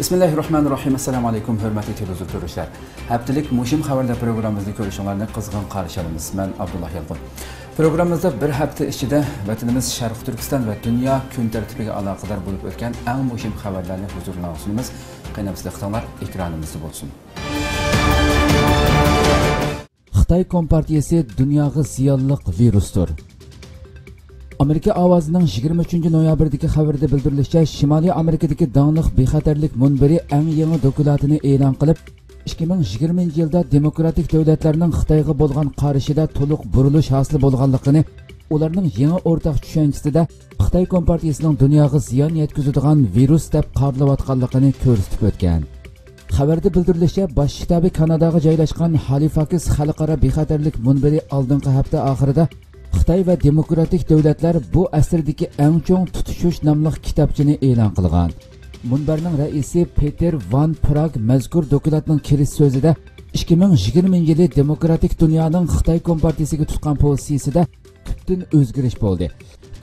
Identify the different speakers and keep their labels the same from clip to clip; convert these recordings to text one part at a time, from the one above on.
Speaker 1: bismillahi rohmanir rohim assalomu alaykum hurmatli televizor ko'ruvchilar haftalik mushim xabarlar programmamizni ko'rishinglarni qizg'in qarshi olamiz man abdulloh yalqin. Programmamizda bir hafta ichida vatanimiz sharq turkiston va dunyo kun tartibiga aloqador bo'lib o'tgan eng muhim xabarlarni huzurlarga sunamiz qaynab sizlar ekranimizda bo'lsin. Xitoy kompartiyasi dunyoga ziyonliq virusdir. Amerika ovozining 23 noyabrdagi xabarda bildirilishicha shimoliy amerikadagi donliq bexatarlik munbiri eng yangi dokumentini e'lon qilib 2020 yilda demokratik davlatlarning xitoyga bo'lgan qarishida to'liq burilish hosil bo'lganligini ularning yangi o'rtaq tushunchasida xitoy kompartiyasining dunyoga ziyon yetkazadigan virus deb qaralayotganligini ko'rsatib o'tgan. Xabarda bildirilishicha bosh shtabi kanadaga joylashgan halifax xalqaro bexatarlik munbiri oldingi hafta oxirida xitoy va demokratik davlatlar bu asrdagi eng cho'ng tutishush nomli kitobchini e'lon qilgan. Munbarning raisi peter van prag mazkur dokladning kirish so'zida 2020 yili demokratik dunyoning xitoy kompartiyasiga tutgan pozitsiyasida tubdan o'zgarish bo'ldi.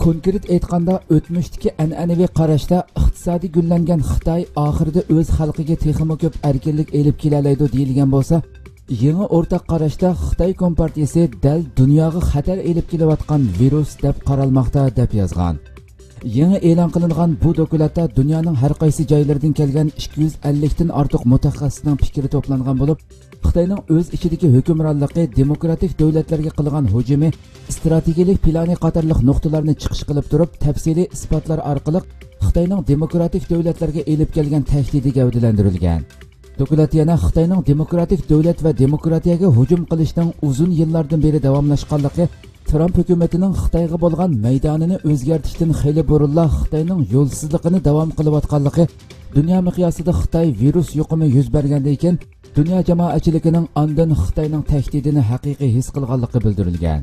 Speaker 1: Konkret aytganda o'tmishdagi an'anaviy qarashda iqtisodiy gullangan xitoy oxirida o'z xalqiga texmi ko'p erkinlik elib kelalaydi deyilgan bo'lsa yangi o'rtaq qarashda xitoy kompartiyasi dal dunyoga xatar elib kelayotgan virus deb qaralmoqda deb yozgan. Yangi e'lon qilingan bu dokumentda dunyoning har qaysi joylaridan kelgan 250 dan ortiq mutaxassisning fikri to'plangan bo'lib xitoyning o'z ichidagi hukmronligi demokratik davlatlarga qilgan hujumi strategik plani qatorliq nuqtalarni chiqish qilib turib tafsiliy isbotlar orqali xitoyning demokratik davlatlarga elib kelgan tahdidi gavdalantirilgan dokument yana xitoyning demokratik davlat va demokratiyaga hujum qilishning uzun yillardan beri davomlashganligi tramp hukumatining xitoyga bo'lgan maydonini o'zgartirishdan xeli burunla xitoyning yo'lsizligini davom qilayotganligi dunyo miqyosida xitoy virus yuqumi yuz bergandan keyin dunyo jamoatchiligining ondan xitoyning tahdidini haqiqiy his qilganligi bildirilgan.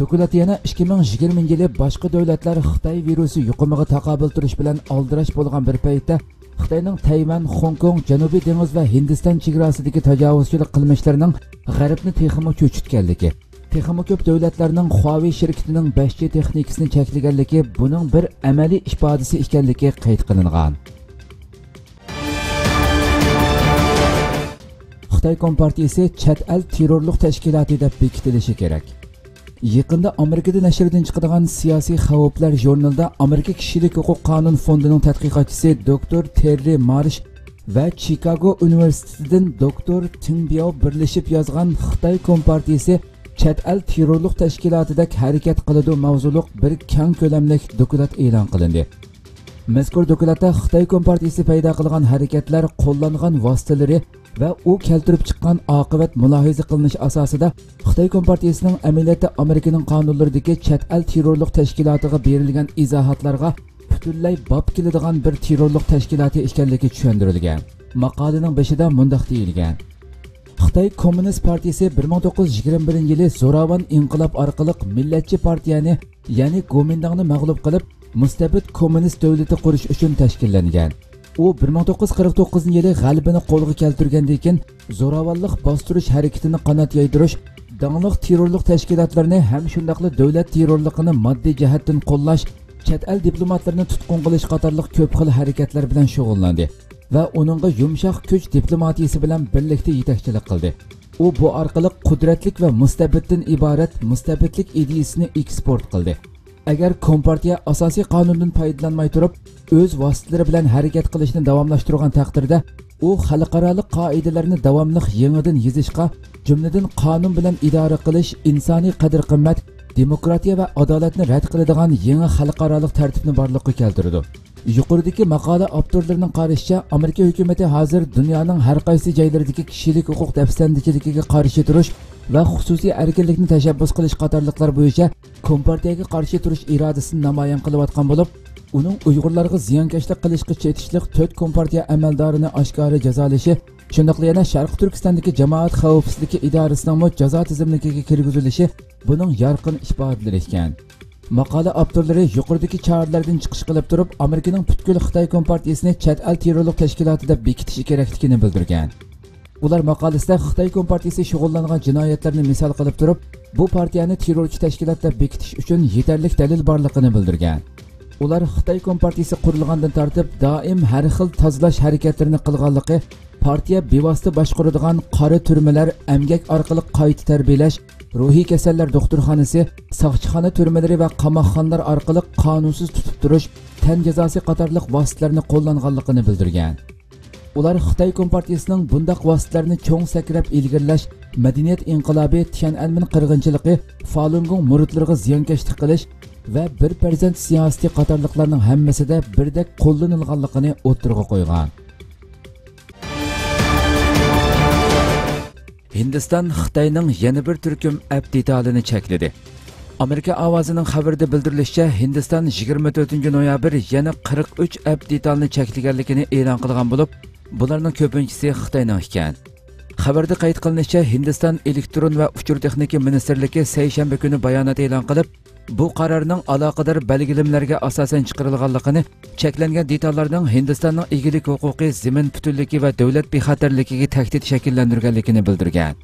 Speaker 1: Dokument yana 2020 yili boshqa davlatlar xitoy virusi yuqumiga taqobil turish bilan oldirash bo'lgan bir paytda xitoyning tayvan xong kong janubiy dengiz va hindiston chegarasidagi tajovuzchilik qilmishlarining g'arbni texmi cho'chitganligi texmi ko'p davlatlarning huawei shirkitining 5g texnikasini cheklaganligi buning bir amaliy ifodasi ekanligi qayd qilingan. Xitoy kompartiyasi chet el terrorlik tashkiloti deb bekitilishi kerak. Yaqinda amerikada nashrdan chiqadigan siyosiy xavflar jurnalida amerika kishilik huquq qonun fondining tadqiqotchisi doktor terri marish va chikago universitetidan doktor tinbiao birlashib yozgan xitoy kompartiyasi chet el terrorlik tashkilotidek harakat qiladi mavzuliq bir kang ko'lamli dokument e'lon qilindi. Mazkur dokumentda xitoy kompartiyasi paydo qilgan harakatlar qo'llangan vositalari va u keltirib chiqqan oqibat mulohiza qilinish asosida xitoy kompartiyasining amaliyotda amerikaning qonunlaridagi chet el terrorlik tashkilotiga berilgan izohotlarga butunlay bob keladigan bir terrorlik tashkiloti ekanligi tushuntirilgan. Maqolaning beshida mundoq deyilgan. Xitoy kommunist partiyasi 1921 yili zo'ravon inqilob orqali millatchi partiyani ya'ni gomindangni mag'lub qilib mustabid kommunist davlati qurish uchun tashkillangan. U 1949 yili g'alabini qo'lga keltirgandan keyin zo'ravonlik bostirish harakatini qanot yaydirish dangliq terrorlik tashkilotlarini ham shundoqli davlat terrorligini moddiy jihatdan qo'llash chet el diplomatlarini tutqun qilish qatorliq ko'p xil harakatlar bilan shug'ullandi va uningga yumshoq kuch diplomatiyasi bilan birlikda yetakchilik qildi. U bu orqali qudratlik va mustabiddan iborat mustabidlik ideyasini eksport qildi. Agar kompartiya asosiy qonundan foydalanmay turib o'z vositalari bilan harakat qilishni davomlashtirgan taqdirda u xalqaroliq qoidalarni davomli yangidan yezishga jumladan qonun bilan idora qilish insoniy qadr qimmat demokratiya va adolatni rad qiladigan yangi xalqaroliq tartibni borliqqa keltirdi. Yuqoridagi maqola avtorlarining qarashicha amerika hukumati hozir dunyoning har qaysi joylaridagi kishilik huquq dafsandichiligiga qarshi turish va xususiy erkinlikni tashabbus qilish qatorliqlar bo'yicha kompartiyaga qarshi turish irodasini namoyon qilayotgan bo'lib uning uyg'urlarga ziyonkashlik qilishga chetishliq to'rt kompartiya amaldorini oshkora jazolashi shundoqla yana sharq turkistondagi jamoat xavfsizligi idorasining jazo tizimligiga kirgizilishi buning yorqin ifodalari ekan. Maqola avtorlari yuqoridagi choralardan chiqish qilib turib amerikaning butkul xitoy kompartiyasini chet el terrorlik tashkiloti deb bekitishi kerakligini bildirgan. Ular maqolasida xitoy kompartiyasi shug'ullangan jinoyatlarni misol qilib turib bu partiyani terrorchi tashkilot deb bekitish uchun yetarli dalil borligini bildirgan. Ular xitoy kompartiyasi qurilgandan tortib doim har xil tozalash harakatlarini qilganligi partiya bevosita boshqaradigan qora turmalar amgak orqali qayta tarbiyalash ruhiy kasallar doktorxonasi soqchixona turmalari va qamoqxonalar orqali qonunsiz tutib turish tan jazosi qatorliq vositalarni qo'llanganligini bildirgan. Ular xitoy kompartiyasining bundoq vositalarni cho'ng sakrab ilgirlash madaniyat inqilobi tiananmen qirg'inchiligi falungung muridlariga ziyonkashlik qilish va bir farzand siyosati qatorliqlarning hammasida birdek qo'llanilganligini o'tirg'a qo'ygan. Hindiston xitoyning yana bir turkum app detalini chekladi. Amerika ovozining xabarida bildirilishicha hindiston 24 noyabr yana 43 app detalni cheklaganligini e'lon qilgan bo'lib bularning ko'pinchisi xitoyning ekan xabarda qayd qilinishicha hindiston elektron va uchur texnika ministrligi seshanba kuni bayonot e'lon qilib bu qarorning aloqador belgilimlarga asosan chiqarilganligini cheklangan detallarning hindistonning egilik huquqi zimin butunligi va davlat bexatarligiga tahdid shakllantirganligini bildirgan.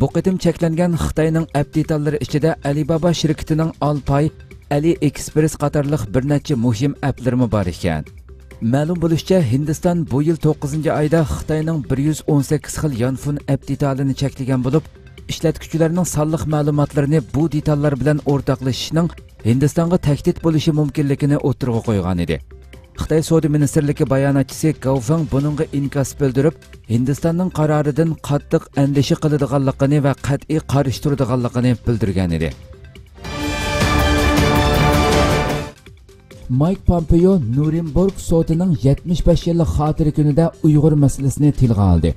Speaker 1: Bu qitim cheklangan xitoyning app detallari ichida alibaba shirkitining alpay ali express qatorliq bir necha muhim applarmi bor ekan. Ma'lum bo'lishicha hindiston bu yil 9 oyda xitoyning 118 xil yonfun app detalini cheklagan bo'lib ishlatguchilarning sonliq ma'lumotlarini bu detallar bilan o'rtoqlashishning hindistonga tahdid bo'lishi mumkinligini o'tirg'a qo'ygan edi. Xitoy savdo ministrligi bayonotchisi gaufang buningga inkos bildirib hindistonning qaroridan qattiq andisha qiladiganligini va qat'iy qarshi turadiganligini bildirgan edi. Mayk pompeo Nuremberg sotining 75 yillik xotira kunida uyg'ur masalasini tilga oldi.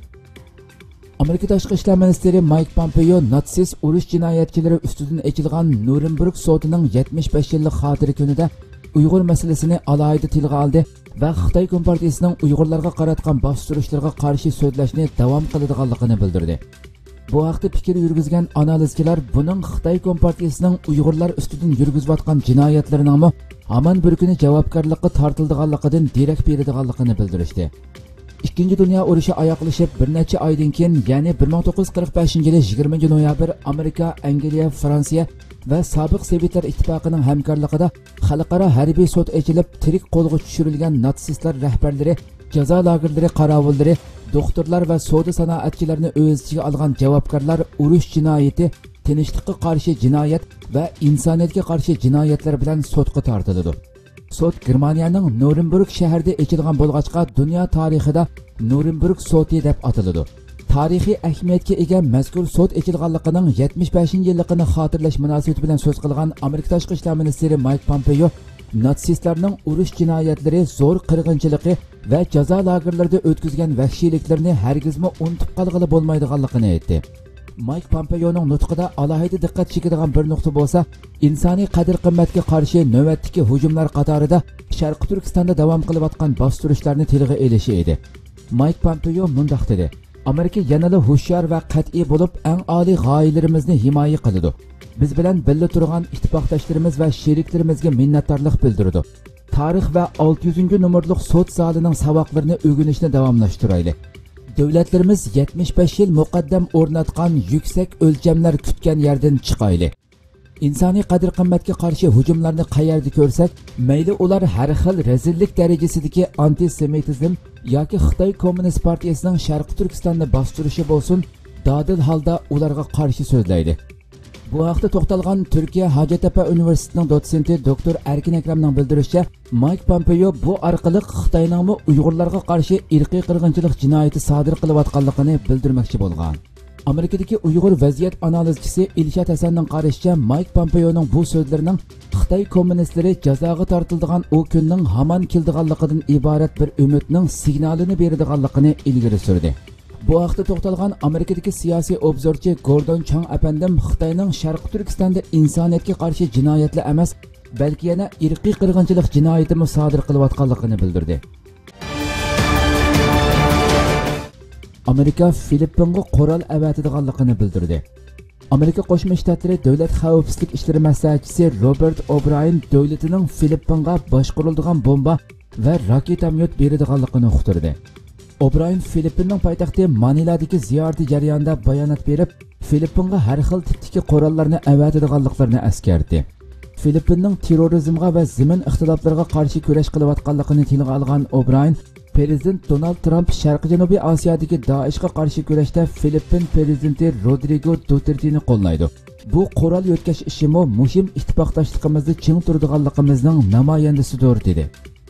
Speaker 1: Amerika tashqi ishlar ministri Mike pompeo natsist urush jinoyatchilari ustidan ochilgan Nuremberg sotining 75 yillik xotira kunida uyg'ur masalasini alohida tilga oldi va xitoy kompartiyasining uyg'urlarga qaratgan bostirishlarga qarshi so'zlashni davom qiladiganligini bildirdi. Bu haqda fikr yurgizgan analizchilar buning xitoy kompartiyasining uyg'urlar ustidan yurgizayotgan jinoyatlarining hamon bir kuni javobgarlikqa tortildiganligidan derak beradiganligini bildirishdi. Ikkinchi dunyo urushi oyoqlashib bir necha oydan keyin ya'ni 1945 yili 20 noyabr amerika angliya fransiya va sobiq sovetlar ittifoqining hamkorligida xalqaro harbiy sud ochilib tirik qo'lga tushirilgan natsistlar rahbarlari jazo lagerlari qorovullari doktorlar va savdo sanoatchilarini o'z ichiga olgan javobgarlar urush jinoyati tinchlikqa qarshi jinoyat va insoniyatga qarshi jinoyatlar bilan sudga tortiladi. Sud germaniyaning nurenburg shahrida ochilgan bo'lg'achqa dunyo tarixida nurenburg soti deb ataladi. Tarixiy ahamiyatga ega mazkur sud ochilganligining 75 yilligini xotirlash munosabati bilan so'z qilgan amerika tashqi ishlar ministri mayk pompeo natsistlarning urush jinoyatlari zo'r qirg'inchiligi va jazo lagerlarida o'tkazgan vahshiyliklarni hargizmi unutib qolg'ili bo'lmaydiganligini aytdi mayk pompeyoning nutqida alohida diqqat chekadigan bir nuqta bo'lsa insoniy qadr qimmatga qarshi navbatdagi hujumlar qatorida sharqi turkistonda davom qilayotgan bostirishlarni tilga elishi edi. Mayk pompeyo mundoq dedi. Amerika yanada hushyor va qat'iy bo'lib eng oliy g'oyalarimizni himoya qiladi. Biz bilan birga turgan ittifoqdoshlarimiz va sheriklarimizga minnatdorlik bildirdi. Tarix va 600 nomerlik sud zalining saboqlarini o'rganishni davomlashtiraylik davlatlarimiz 75 yil muqaddam o'rnatgan yuksak o'lchamlar kutgan yerdan chiqayli. Insoniy qadr qimmatga qarshi hujumlarni qayerda ko'rsak mayli ular har xil razillik darajasidagi antisemitizm yoki xitoy kommunist partiyasining sharqi turkistonni bostirishi bo'lsin dodil holda ularga qarshi so'zlaydi. Bu haqda to'xtalgan turkiya hojatapa universitetining dotsenti doktor erkin akramning bildirishicha mayk pompeo bu orqali xitoyningmi uyg'urlarga qarshi irqiy qirg'inchilik jinoyati sodir qilayotganligini bildirmoqchi bo'lgan. Amerikadagi uyg'ur vaziyat analizchisi ilshat hasanning qarashicha mayk pompeoning bu so'zlarining xitoy kommunistlari jazoga tortildigan u kunning hamon keldiganligidan iborat bir umidning signalini beradiganligini ilgari surdi. Bu haqda to'xtalgan amerikadagi siyosiy obzorchi gordon chang apandim xitoyning sharqi turkistonda insoniyatga qarshi jinoyatlar emas balki yana irqiy qirg'inchilik jinoyatini sodir qilayotganligini bildirdi. Amerika filippinga qurol avatadiganligini bildirdi. Amerika qo'shma shtatlari davlat xavfsizlik ishlari maslahatchisi robert o'brayn davlatining filippinga boshqariladigan bomba va raketamyot beradiganligini uqtirdi. O'brayn filippinning poytaxti maniladagi ziyorati jarayonida bayonot berib filippinga har xil tipdagi qurollarni avatadiganliklarini eskardi filippinning terrorizmga va zimin ixtiloflarga qarshi kurash qilayotganligini tilga olgan o'brayn prezident donald tramp sharqi janubiy osiyodagi daishga qarshi kurashda filippin prezidenti rodrigo dutertini qo'llaydi. Bu qurol yo'tkash ishimi muhim ittifoqdoshligimizni ching turadiganligimizning namoyandasidir dedi.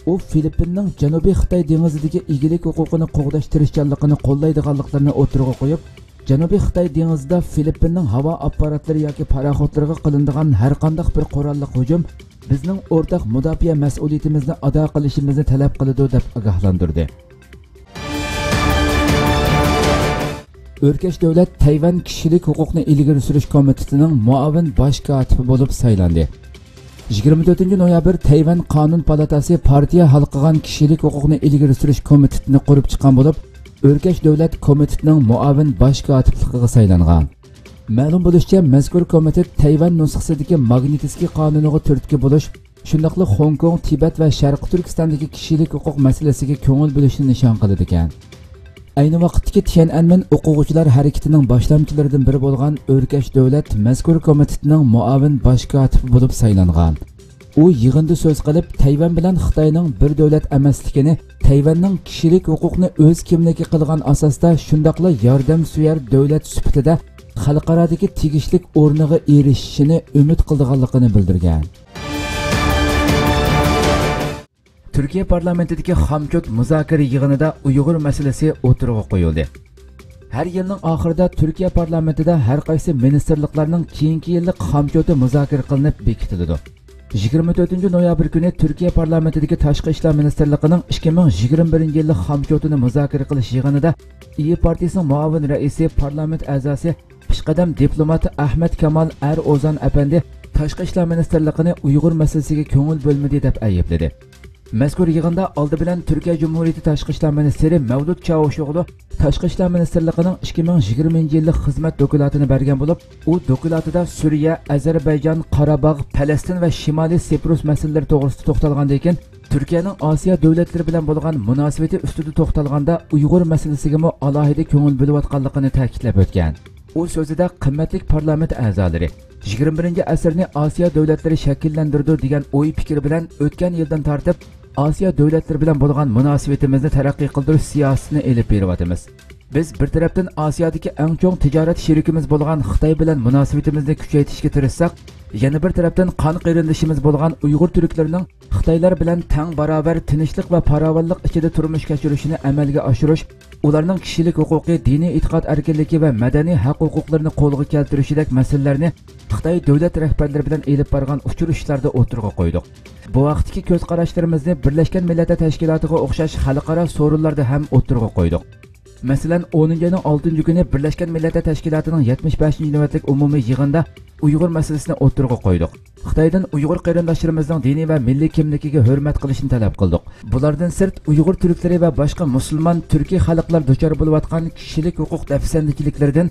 Speaker 1: U filippinning janubiy xitoy dengizidagi egilik huquqini qo'g'dash tirishchanligini qo'llaydiganliklarini o'tirg'a qo'yib janubiy xitoy dengizida filippinning havo apparatlari yoki paraxodlarga qilinadigan har qanday bir qurolli hujum bizning o'rtaq mudofaa mas'uliyatimizni ado qilishimizni talab qiladi deb ogohlantirdi. O'rkash davlat tayvan kishilik huquqni ilgari surish komitetining muavin bosh kotibi bo'lib saylandi. 24 noyabr tayvan qonun palatasi partiya hal qilgan kishilik huquqni ilgari surish komitetini qurib chiqqan bo'lib o'rkash davlat komitetining muavin bosh kotibligiga saylangan. Ma'lum bo'lishicha mazkur komitet tayvan nusxasidagi magnitiskiy qonuniga turtki bo'lish shundoqli xong kong tibat va sharqi turkistondagi kishilik huquq masalasiga ko'ngil bo'lishni nishon qiladi ekan. Ayni vaqtdagi tiananmen o'quvchilar harakatining boshlamchilaridan biri bo'lgan o'rkash davlat mazkur komitetining muavin bosh kotibi bo'lib saylangan. U yig'inda so'z qilib tayvan bilan xitoyning bir davlat emasligini tayvanning kishilik huquqni o'z kimligi qilgan asosda shundoqla yordam suyar davlat sifatida xalqarodagi tegishlik o'rniga erishishini umid qildiganligini bildirgan. Turkiya parlamentidagi xamkot muzokara yig'inida uyg'ur masalasi o'tirg'a qo'yildi. Har yilning oxirida turkiya parlamentida har qaysi ministrliklarning keyingi yillik xamkoti muzokara qilinib bekitiladi 24 noyabr kuni turkiya parlamentidagi tashqi ishlar ministrligining 2021 yillik xamkotini muzokara qilish yig'inida iyi partiyasining muavin raisi parlament a'zosi peshqadam diplomati ahmad kamol ar o'zan apandi tashqi ishlar ministrligini uyg'ur masalasiga ko'ngil bo'lmadi deb aybladi. Mazkur yig'inda oldi bilan turkiya jumhuriyati tashqi ishlar ministri mavlud chavusho'g'li tashqi ishlar ministrligining 2020 yillik xizmat dokladini bergan bo'lib u dokladida suriya ozarbayjon qorabog' falastin va shimoliy siprus masalalari to'g'risida to'xtalgandan keyin turkiyaning osiyo davlatlari bilan bo'lgan munosabati ustida to'xtalganda uyg'ur masalasiga alohida ko'ngil bo'layotganligini ta'kidlab o'tgan. U so'zida qimmatli parlament a'zolari 21 asrni osiyo davlatlari shakllantirdi degan o'y fikr bilan o'tgan yildan tortib osiyo davlatlari bilan bo'lgan munosabatimizni taraqqiy qildirish siyosatini elib beryapmiz biz bir tarafdan osiyodagi eng chong tijorat sherikimiz bo'lgan xitoy bilan munosabatimizni kuchaytirishga tirishsak yana bir tarafdan qon qarindishimiz bo'lgan uyg'ur turklarining xitoylar bilan tang barobar tinchlik va farovonlik ichida turmush kechirishini amalga oshirish ularning kishilik huquqi diniy e'tiqod erkinligi va madaniy haq huquqlarini qo'lga keltirishidek masalalarni xitoy davlat rahbarlari bilan elib borgan uchrashishlarda o'tirg'a qo'ydik. Bu vaqtdagi ko'z qarashlarimizni birlashgan millatlar tashkilotiga o'xshash xalqaro so'rinlarda ham o'tirg'a qo'ydik. Masalan 10 ayning 6 kuni birlashgan millatlar tashkilotining 75 navbatlik umumiy yig'inida uyg'ur masalasini o'tirg'a qo'ydik xitoydan uyg'ur qarindoshlarimizning diniy va milliy kimligiga hurmat qilishni talab qildik bulardan sirt uyg'ur turklari va boshqa musulmon turkiy xalqlar duchor bo'layotgan kishilik huquq dafsandichiliklaridan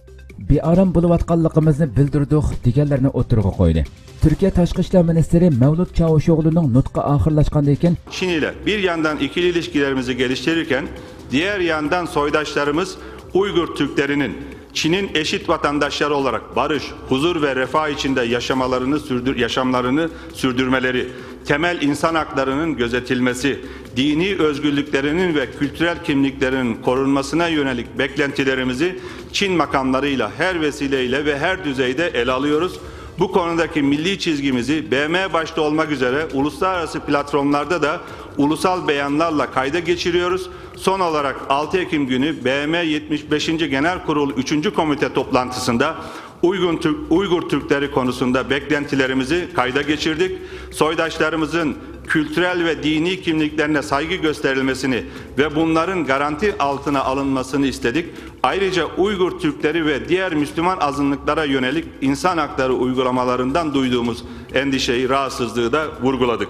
Speaker 1: bearam bo'layotganligimizni bildirdik deganlarni o'tirg'a qo'ydi turkiya tashqi ishlar ministri mavlud chavusho'g'lining nutqi oxirlashgandan keyin
Speaker 2: Çin ile bir yandan ikili ilişkilerimizi geliştirirken diğer yandan soydaşlarımız Uygur Türklerinin Çin'in eşit vatandaşları olarak barış, huzur ve refah içinde yaşamalarını sürdür yaşamlarını sürdürmeleri, temel insan haklarının gözetilmesi, dini özgürlüklerinin ve kültürel kimliklerinin korunmasına yönelik beklentilerimizi Çin makamlarıyla her vesileyle ve her düzeyde ele alıyoruz. Bu konudaki milli çizgimizi BM başta olmak üzere uluslararası platformlarda da ulusal beyanlarla kayda geçiriyoruz. Son olarak 6 Ekim günü BM 75. Genel Kurulu 3. Komite toplantısında Uygun Türk, Uygur Türkleri konusunda beklentilerimizi kayda geçirdik. Soydaşlarımızın kültürel ve dini kimliklerine saygı gösterilmesini ve bunların garanti altına alınmasını istedik. Ayrıca Uygur Türkleri ve diğer Müslüman azınlıklara yönelik insan hakları uygulamalarından duyduğumuz endişeyi, rahatsızlığı da vurguladık.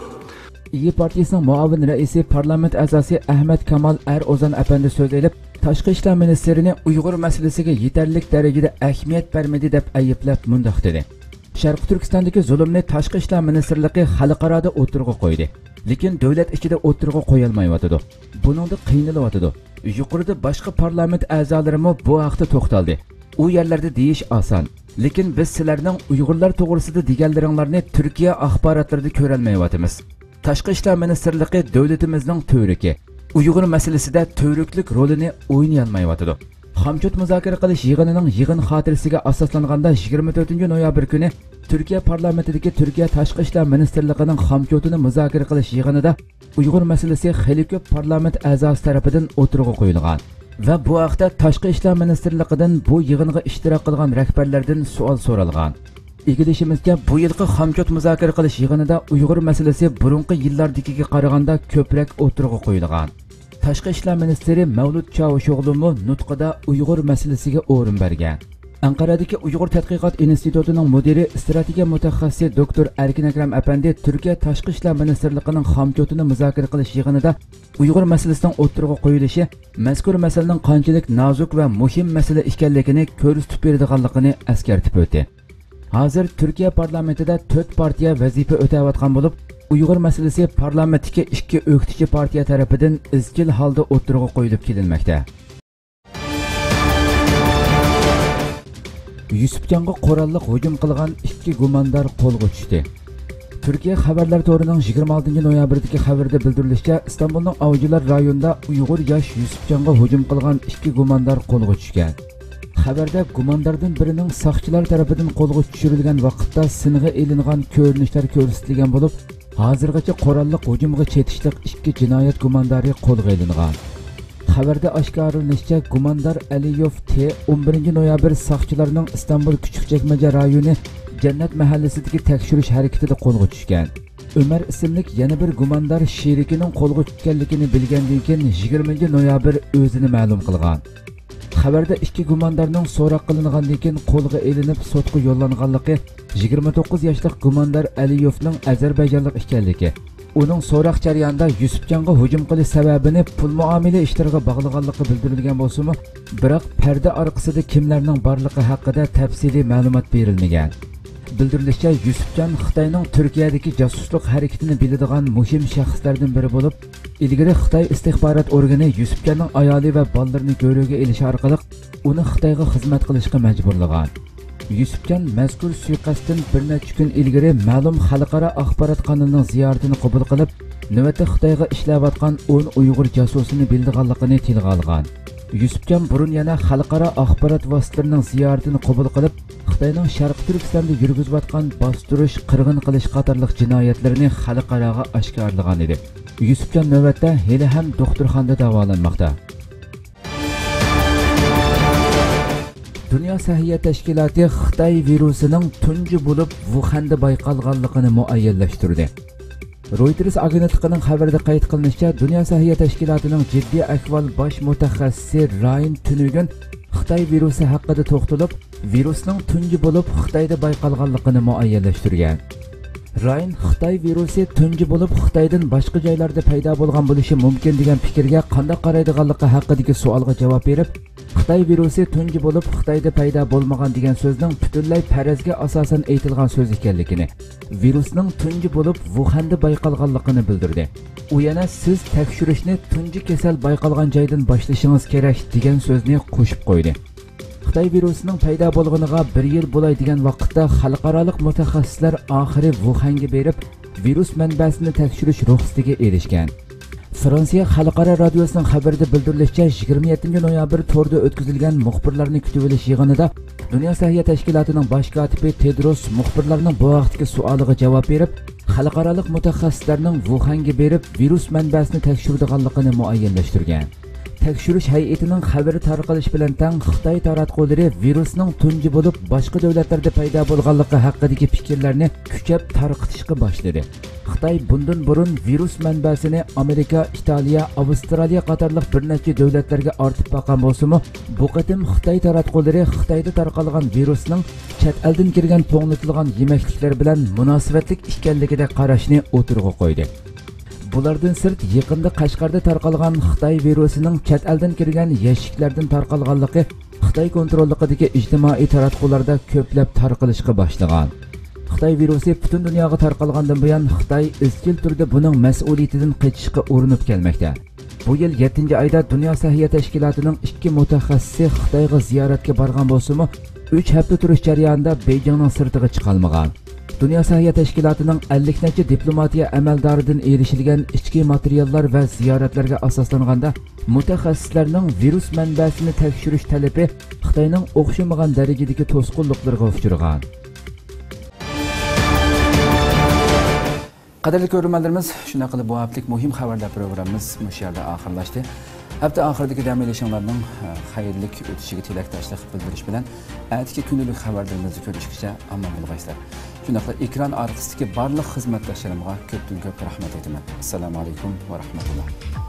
Speaker 1: iyi partiyasining muavin raisi parlament a'zosi ahmad kamol ar o'zan apandi so'z elib tashqi ishlar ministrini uyg'ur masalasiga yetarlik darajada ahamiyat bermadi deb ayblab mundoq dedi. Sharqi turkistondagi zulmni tashqi ishlar ministrligi xalqaroda o'tirg'a qo'ydi lekin davlat ichida o'tirg'a qo'yolmayotidi. Buningda qiynalyotidi yuqorida boshqa parlament a'zolarimi bu haqda to'xtaldi. U yerlarda deyish oson lekin biz sizlarning uyg'urlar to'g'risida deganlaringlarni turkiya axborotlarida ko'rolmayotimiz. Tashqi ishlar ministrligi davlatimizning to'riki uyg'ur masalasida to'riklik rolini o'ynayolmayotidi hamchut muzokara qilish yig'inining yig'in xotirasiga asoslanganda 24 noyabr kuni turkiya parlamentidagi turkiya tashqi ishlar ministrligining hamchutini muzokara qilish yig'inida uyg'ur masalasi xeli ko'p parlament a'zosi tarafidan o'tirg'a qo'yilgan va bu haqda tashqi ishlar ministrligidan bu yig'inga ishtirok qilgan rahbarlardan savol so'ralgan. Egilishimizga bu yilgi hamchut muzokara qilish yig'inida uyg'ur masalasi burunqi yillardagiga qaraganda ko'proq o'tirg'a qo'yilgan. Tashqi ishlar ministri mavlud chavusho'g'limi nutqida uyg'ur masalasiga o'rin bergan. Anqaradagi uyg'ur tadqiqot institutining mudiri strategiya mutaxassisi doktor arkin akram apandi turkiya tashqi ishlar ministrligining hamchotini muzokara qilish yig'inida uyg'ur masalasining o'ttirg'a qo'yilishi mazkur masalaning qanchalik nozik va muhim masala ekanligini ko'rsatib beradiganligini eskartib o'tdi. Hozir turkiya parlamentida to'rt partiya vazifa o'tayotgan bo'lib uyg'ur masalasi parlamentdagi ikki o'qituvchi partiya tarafidan izchil holda o'ttirg'a qo'yilib kelinmoqda. Yusufjonga qurolliq hujum qilgan ikki gumondor qo'lga tushdi. Turkiya xabarlar to'rining 26 noyabrdagi xabarda bildirilishicha istanbulning avjilar rayonida uyg'ur yosh yusufjonga hujum qilgan ikki gumondor qo'lga tushgan. Xabarda gumondordan birining soqchilar tarafidan qo'lga tushirilgan vaqtda sinig'i ilingan ko'rinishlar ko'rsatilgan bo'lib hozirgacha qurolliq hujumga chetishliq ikki jinoyat gumondori qo'lga ilingan. Xabarda oshkorlanishicha gumondor aliyov t 11 noyabr soqchilarning istanbul kuchukchakmaja rayoni jannat mahallasidagi tekshirish harakatida qo'lga tushgan. Umar ismli yana bir gumondor sherikining qo'lga tushganligini bilgandan keyin 20 noyabr o'zini ma'lum qilgan. Xabarda ikki gumondorning so'roq qilingandan keyin qo'lga ilinib sotga yo'llanganligi 29 yoshli gumondor aliyevning ozarbayjonlik ekanligi uning so'roq jarayonida yusufjonga hujum qilish sababini pul muomala ishlariga bog'laganligi bildirilgan bo'lsimi biroq parda orqasida kimlarning borligi haqida tafsiliy ma'lumot berilmagan. Bildirilishicha yusufjon xitoyning turkiyadagi josuslik harakatini biladigan muhim shaxslardan biri bo'lib ilgari xitoy istixborot organi yusufjonning ayoli va bolalarini go'riga ilish orqali uni xitoyga xizmat qilishga majburlagan. Yusufjon mazkur suiqasddan bir necha kun ilgari ma'lum xalqaro axborot qonunining ziyoratini qabul qilib navbatda xitoyga ishlayotgan 10 uyg'ur jasusini bildiganligini tilga olgan. Yusufjon burun yana xalqaro axborot vositalarining ziyoratini qabul qilib xitoyning sharqi turkistonda yurgizayotgan bostirish qirg'in qilish qatorliq jinoyatlarini xalqaroga oshkorlagan edi. Yusufjon navbatda hali ham doktorxonada davolanmoqda. Dunyo sahiya tashkiloti xitoy virusining tunji bo'lib vuhanda bayqalganligini muayyanlashtirdi. Reuters agentligining xabarida qayd qilinishicha dunyo sahiya tashkilotining jiddiy ahvol bosh mutaxassisi rayn tunugun xitoy virusi haqida to'xtalib virusning tunji bo'lib xitoyda bayqalganligini muayyanlashtirgan rayn xitoy virusi tunji bo'lib xitoydan boshqa joylarda paydo bo'lgan bo'lishi mumkin degan fikrga qanday qaraydiganligi haqidagi savolga javob berib xitoy virusi tunji bo'lib xitoyda paydo bo'lmagan degan so'zning butunlay farazga asosan aytilgan so'z ekanligini virusning tunji bo'lib vuhanda bayqalganligini bildirdi u yana siz tekshirishni tunji kasal bayqalgan joydan boshlashingiz kerak degan so'zni qo'shib qo'ydi xitoy virusining paydo bo'lganiga bir yil bo'lay degan vaqtda xalqaroliq mutaxassislar oxiri vuhanga berib virus manbasini tekshirish ruxsatiga erishgan. Fransiya xalqaro radiosining xabarida bildirilishicha 27 yettinchi noyabr to'rda o'tkazilgan muxbirlarni kutib olish yig'inida dunyo sahiya tashkilotining bosh kotibi tedros muxbirlarning bu vaqtgi savoliga javob berib xalqaroliq mutaxassislarning vuhanga berib virus manbasini tekshiradiganligini muayyanlashtirgan. Tekshirish hay'atining xabari tarqalish bilan tang xitoy taratqullari virusning tunji bo'lib boshqa davlatlarda paydo bo'lganligi haqidagi fikrlarni kuchab tarqitishga boshladi. Xitoy bundan burun virus manbasini amerika italiya avstraliya qatorliq bir necha davlatlarga ortib boqqan bo'lsimi bu qatim xitoy taratqullari xitoyda tarqalgan virusning chet eldan kirgan to'nglatilgan yemakliklar bilan munosabatlik ekanligida qarashni o'tirg'a qo'ydi. Bulardan sirt yaqinda qashqarda tarqalgan xitoy virusining chet eldan kirgan yashiklardan tarqalganligi xitoy kontrolligidagi ijtimoiy taratqularda ko'plab tarqalishga boshlagan xitoy virusi butun dunyoga tarqalgandan buyon xitoy izchil turda buning mas'uliyatidan qochishga urinib kelmoqda bu yil 7 oyda dunyo sahiya tashkilotining ikki mutaxassisi xitoyga ziyoratga borgan bo'lsimi 3 hafta turish jarayonida Beyjingning sirtiga chiqolmagan. Dünya Səhiyyə Təşkilatının 50 neçə diplomatiya amaldoridan erishilgan ichki materiallar va ziyoratlarga asoslanganda mutaxassislarning virus manbasini tekshirish talabi Xitoyning o'xshamagan darajadagi to'sqinliklarga uchirgan Qadrli ko'ruvchilarimiz, shunday qilib bu haftalik muhim xabarlar programmamiz mush yerda oxirlashdi. Hafta oxiridagi dam olishinglarning e, xayrli o'tishiga tilakdoshlik bildirish bilan e, atigi kundalik xabarlarimizni ko'rishgacha omon bo'lgaysizlar. Shundaqla ekran orqasidagi barliq xizmatdoshlarimga ko'pdan ko'p rahmat aytaman. Assalomu alaykum va rahmatulloh.